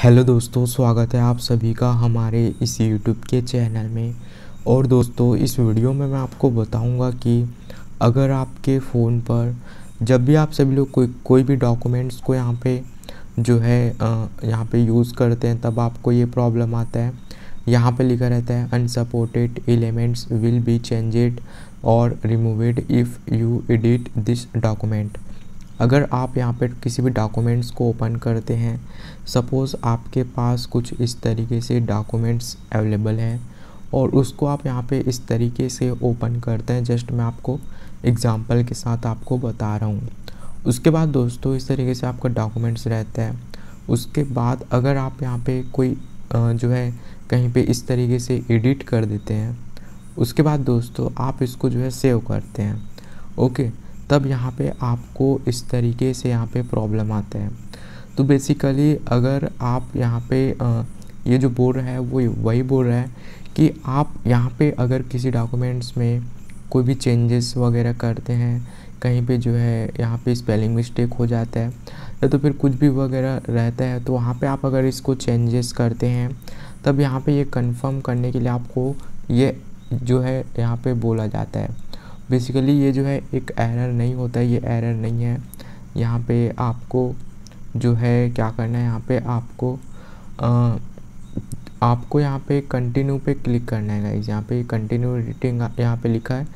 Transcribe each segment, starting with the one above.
Hello दोस्तों, स्वागत है आप सभी का हमारे इस यूट्यूब के चैनल में। और दोस्तों, इस वीडियो में मैं आपको बताऊँगा कि अगर आपके फ़ोन पर जब भी आप सभी लोग कोई कोई भी डॉक्यूमेंट्स को यहाँ पे जो है यहाँ पे यूज़ करते हैं, तब आपको ये प्रॉब्लम आता है। यहाँ पे लिखा रहता है unsupported elements will be changed और removed if you edit this document अगर आप यहाँ पे किसी भी डॉक्यूमेंट्स को ओपन करते हैं सपोज़ आपके पास कुछ इस तरीके से डॉक्यूमेंट्स अवेलेबल हैं और उसको आप यहाँ पे इस तरीके से ओपन करते हैं जस्ट मैं आपको एग्ज़ाम्पल के साथ आपको बता रहा हूँ। उसके बाद दोस्तों, इस तरीके से आपका डॉक्यूमेंट्स रहता है। उसके बाद अगर आप यहाँ पे कोई जो है, कहीं पे इस तरीके से एडिट कर देते हैं, उसके बाद दोस्तों, आप इसको जो है सेव करते हैं। ओके तब यहाँ पे आपको इस तरीके से यहाँ पे प्रॉब्लम आते हैं। तो बेसिकली अगर आप यहाँ पे ये जो बोल रहा है वो वही बोल रहा है कि आप यहाँ पे अगर किसी डॉक्यूमेंट्स में कोई भी चेंजेस वगैरह करते हैं, कहीं पे जो है यहाँ पे स्पेलिंग मिस्टेक हो जाता है, या तो फिर कुछ भी वगैरह रहता है तो वहाँ पे आप अगर इसको चेंजेस करते हैं, तब यहाँ पे ये कंफर्म करने के लिए आपको ये जो है यहाँ पे बोला जाता है। बेसिकली ये जो है एक एरर नहीं होता है ये एरर नहीं है। यहाँ पे आपको जो है क्या करना है यहाँ पे आपको आ, आपको यहाँ पे कंटिन्यू पे क्लिक करना है गाइज़ यहाँ पे कंटिन्यू एडिटिंग यहाँ पे लिखा है।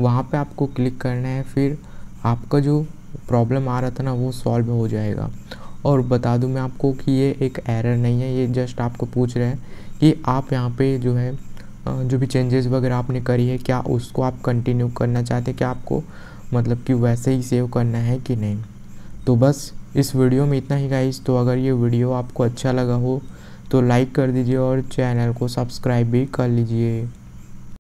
वहाँ पे आपको क्लिक करना है फिर आपका जो प्रॉब्लम आ रहा था ना वो सॉल्व हो जाएगा। और बता दूँ मैं आपको कि ये एक एरर नहीं है ये जस्ट आपको पूछ रहे हैं कि आप यहाँ पे जो है जो भी चेंजेस वगैरह आपने करी है, क्या उसको आप कंटिन्यू करना चाहते हैं? क्या आपको मतलब कि वैसे ही सेव करना है कि नहीं? तो बस इस वीडियो में इतना ही गाइस तो अगर ये वीडियो आपको अच्छा लगा हो तो लाइक कर दीजिए और चैनल को सब्सक्राइब भी कर लीजिए।